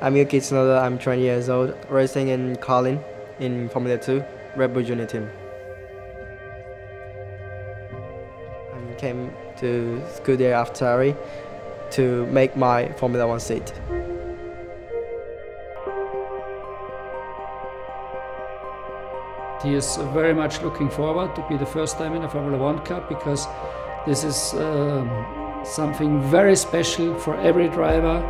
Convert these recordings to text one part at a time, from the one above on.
I'm Yuki Tsunoda, I'm 20 years old, racing in Carlin in Formula 2, Red Bull Junior Team. I came to Scuderia AlphaTauri to make my Formula 1 seat. He is very much looking forward to be the first time in a Formula One Cup because this is um, something very special for every driver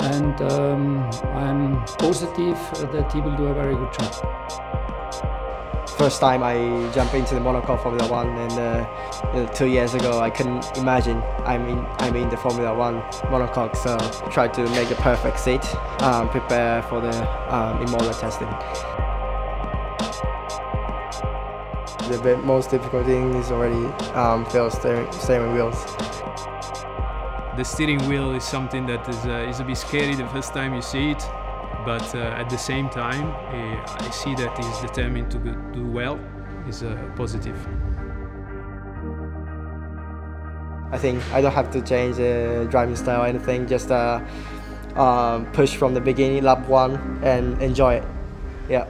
and um, I'm positive that he will do a very good job. First time I jump into the monocoque Formula One, and uh, two years ago I couldn't imagine I'm in I'm in the Formula One monocoque. So try to make the perfect seat, um, prepare for the um, Imola testing. The most difficult thing is already um, feel steering, steering wheels. The steering wheel is something that is, uh, is a bit scary the first time you see it, but uh, at the same time, uh, I see that he's determined to do well. Is uh, positive. I think I don't have to change the driving style or anything. Just uh, push from the beginning, lap one, and enjoy it. Yeah.